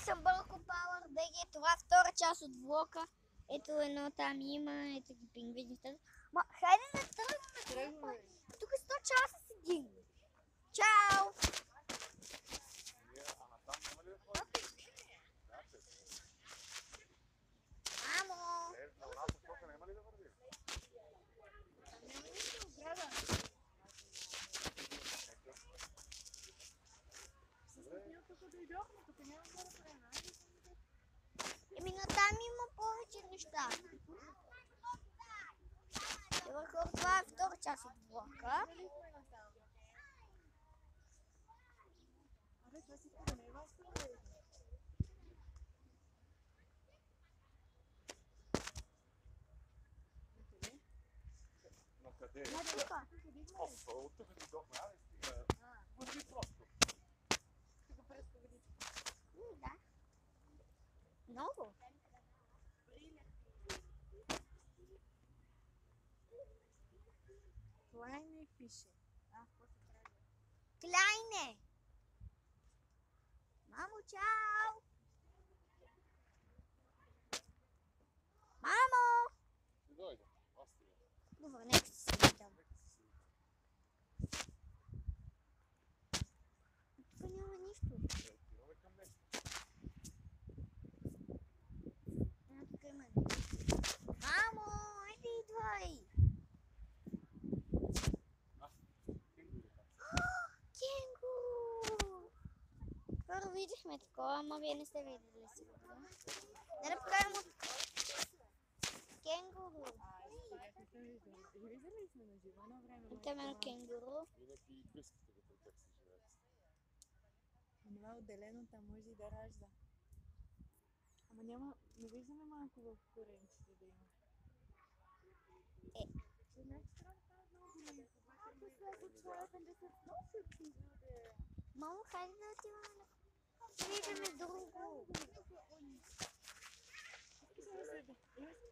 аз съм Бълко Пауър ДГ. Това е втора част от влока. Ето едно там има, ето ги пингвините. Ма, хайде да тръгваме. Тръгваме. Тук 100 часа седим. Чао! Мамо! Еми, но там има повече неща. И върху това е втора част от блока. Абе, това си според мен е важно. На къде? На тук. Оф, от тук дойдохме. Абе, стига. Върви просто. Тук през победите. М, Да. Много. Клайне пише. А, какво се Ciao. И виждали сме на живо едно време. От едно кенгуру. Иначе и кръските като как си живеят. Това е отделено, там може и да ражда. Ама няма, не виждаме малко в коренците да има. Е. Значи трябва да става много големи. Мамо, хайде да отиваме на... Видим друго.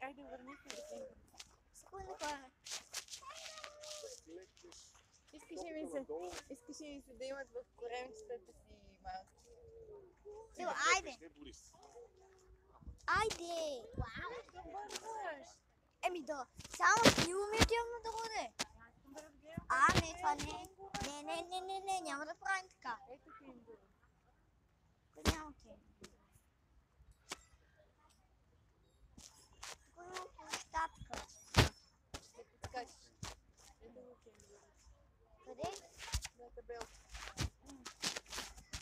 Айде, върни се да кенгуру. Секунда, хора. Искаше ми се, искаше ми се да имат в коремчетата си айде. Не Борис. Айде! Бързаш! Еми да, само. Искам да разгледам. А, не, това не е. Не, не, не, не, не, няма да правим така. Ето. Тук няма кенгуру. Тук има площадка. Ще подскачиш. Ето го кенгуру. Къде? На табелка.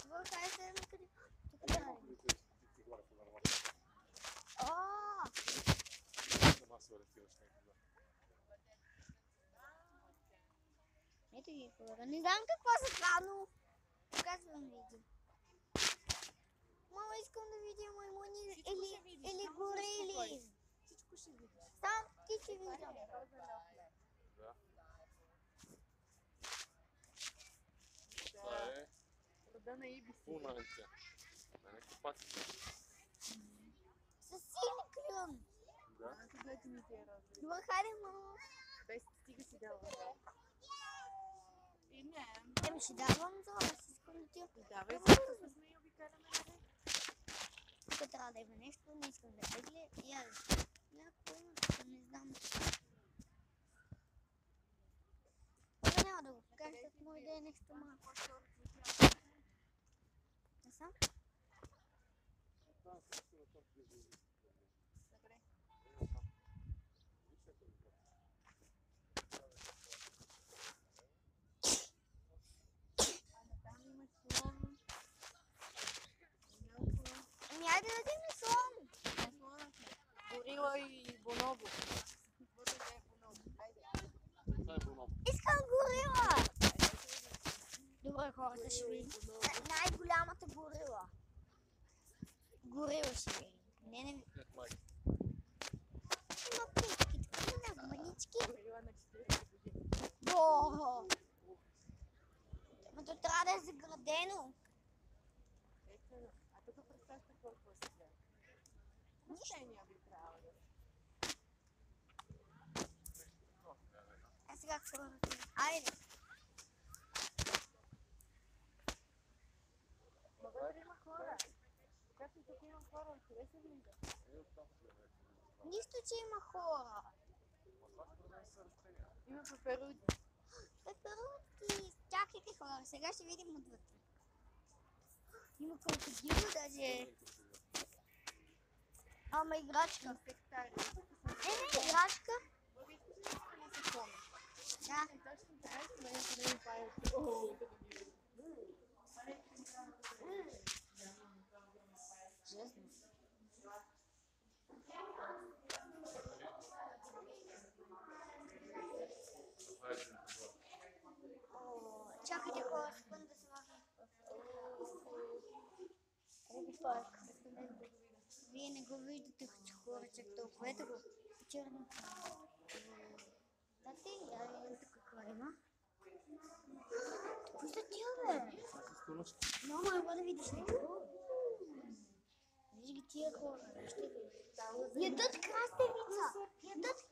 Тук хайде да видим къде. Тук да е. Ти горе в нормално. О, Сама се ориентираш някога. ето ги хора. Не знам какво са това, но показвам видео. Мама, искам да видя маймуни Всичко или, ще видиш, или само се горили. успокой. Всичко ще видиш. Само птици виждам. Да. Да. Това е Рода на Ибиси. пълна антя. На някакви патици. С сини клюн. Да. А, тук ето ми тия рози. Добре, хайде, мамо. Без стига си дала. И не. Еми ще давам за аз искам да ти. Давай, защото сме и обикаляме наред. Тук трябва да има нещо, не искам да тегля. И аз. Някакво не знам. Добре, няма да го покажа, защото може да е нещо малко. Не съм? Това е собствено там близо. Добре. Ама там има слон. Малко. Ами айде да дадем слон. Горила и бонобо. Вълно. Искам горила. Добре, хората ще Горила и видим. бонобо. Най- Най-голямата горила. Горила ще видим. Не, не. Има петки, тук има манички. Горила на 40 години. О! Ма то трябва да е заградено. Тук представяте колко сега. Растения би трябвало да А сега какво да? Айде. Вътре има хора. Как се хора, къде се влиза? Нищо, че има хора. Да. Има пеперуди. Пеперутки. Чакайте хора, сега ще видим отвътре. Има крокодил даже. Ама играчка. Не, не, играчка. Да. Точно така ще ме къде ми паят. О, тук ги Честно. Това е един добър. О, Чакайте хора, секунда да слагам. Еди парк. Вие не го виждате, че хора чак толкова. Ето го. Черно. Дате, я ето каква има. Кои са тия, бе? Много е да видиш него. Виж ги тия хора. Ядат краставица. Ядат.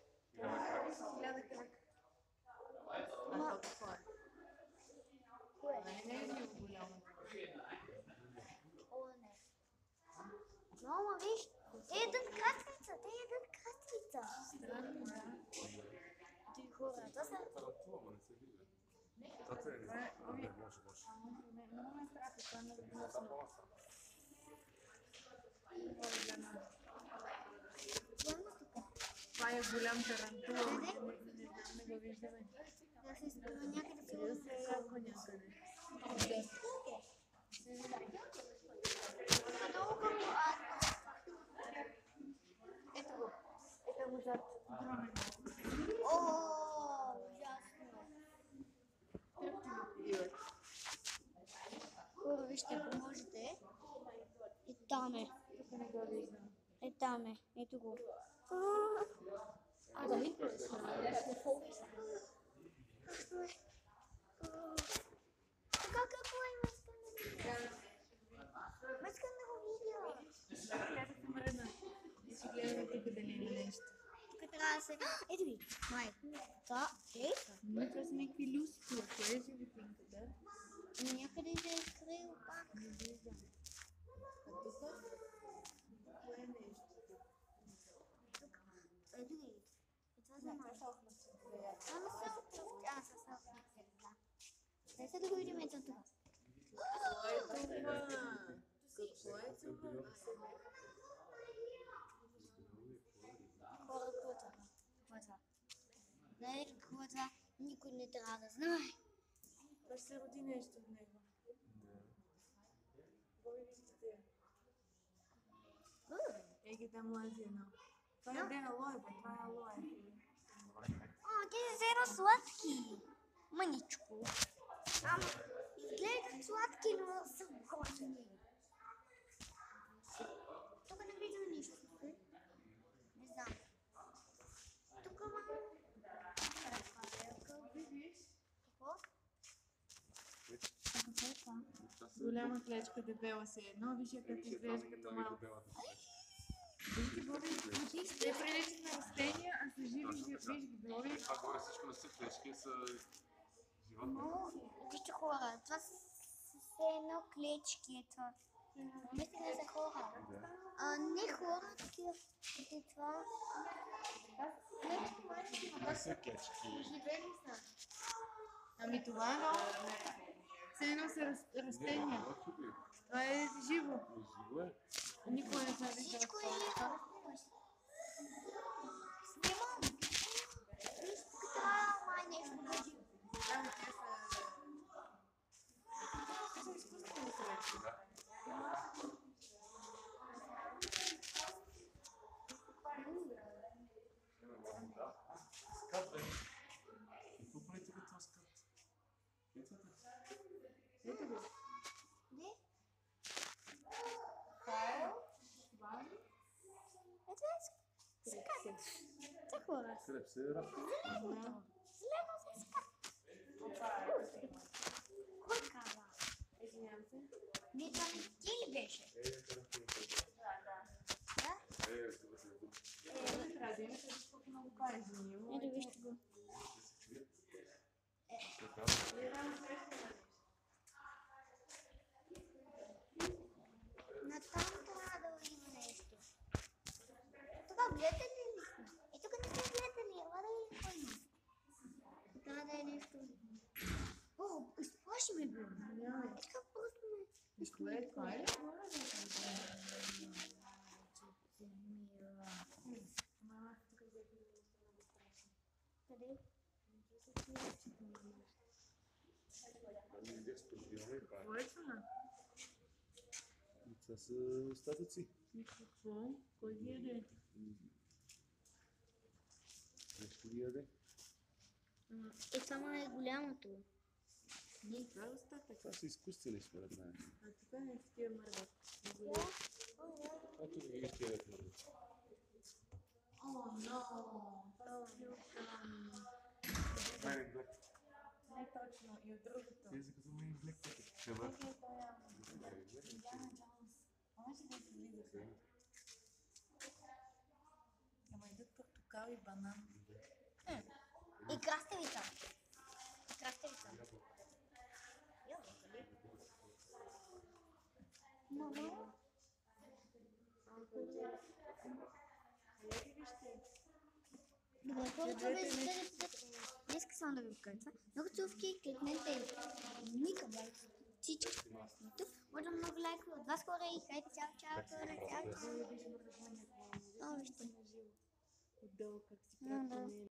Хиляда крак. Ма, А какво е? кое? Не е много голямо. О, не. Мама, виж. Те ядат краставица. Те ядат краставица. Странно, да. Ти хора, това са... Тарантула, ма не се вижда. Тата е, не знам. А, не, може, може. А може не, много ме страх, това не Това го са по-са. Това е голям тарантула. Не, не знам, не го виждаме. Да се изпива някъде по Сериозно е яко някъде. Много към Ето го. Го зад. Огромен. О, ужасно. Хора, вижте, ако можете. И там е. Тук не го виждам. Е там е. Ето го. А, да ви? Така какво има? Тук трябва да се... Ето ви. Май. Това е. Но това са някакви люси тук. Кое е животинка, да? Някъде се е скрил пак. Не виждам. А тук? Кое е нещо? Тук. Ето ви. И това за нас. Това не са отпуски. А, са са отпуски. Да. Дай се да го видим ето тук. Какво е това? Какво е това? Хора, какво е това? Какво е това? Знаете ли какво е това? Никой не трябва да знае. Това ще се роди нещо в него. Какво ви виждате? Ей ги там лази едно. Това е алоe, бе, това е алоe. А, те са зеро сладки. Мъничко. Ама, изглеждат сладки, но са готини. Тук не виждам нищо. Не знам. Тук малко. Какво? Какво е това? Голяма клечка дебела се едно, виж като изглежда като Боби, те приличат на растения, а са живи, виж ги Боби. Това горе всичко не са клечки, са животни. Вижте хора, това са все едно клечки е това. Да са хора. А, не хора, такива. Ето това. Клечки, майче, Не са клечки. живели са. Ами това е много. Все едно са растения. Това е живо. Е. Никога не съм виждала Всичко е това. Снимам. Виж, тук трябва май нещо да живо. Ами те са... Те са изкуствени селекции. Да. Да. Скат, бе. Какво прави тук това скат? Пицата? Ето го. Не? Това е Ето е скат. Те хора. Хлеб се рапа. Зелено. Зелено се скат. Кой каза? Извинявам се. Не, това не ти ли беше? Е, тарантула. Да? Е, flash, meu Deus. Não. Acabou, né? Escolher, olha agora. Cadê? Să stați ți. Microfon, codiere. Deci codiere. Ăsta mă reguleam tu. Да нещо. Това. Е, е голямото. Не, това е остатък. Това са изкуствени според мен. А тук не такива мърдат. Ето ги тия мърдат. О, но! Това in Black. Не точно, и от другото. Тези като. Как е това явно? Индиана Джонс. Да влизаха? Ама идат портокал и банан. И краставица. И краставица. Мама? Добре, без Не иска само да ви покажа. Много чувки, кликнете Ника лайк. Всички тук. Може много лайкове от вас хора и хайде чао, чао, хора, чао, чао. О, вижте. Отдолу как си